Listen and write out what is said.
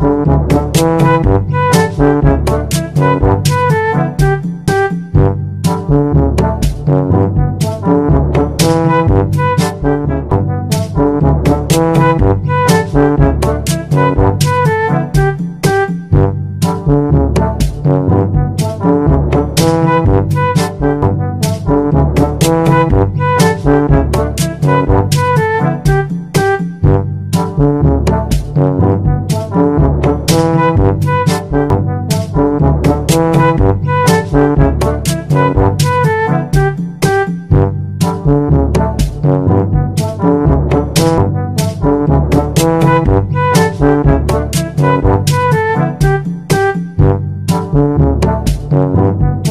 Música Música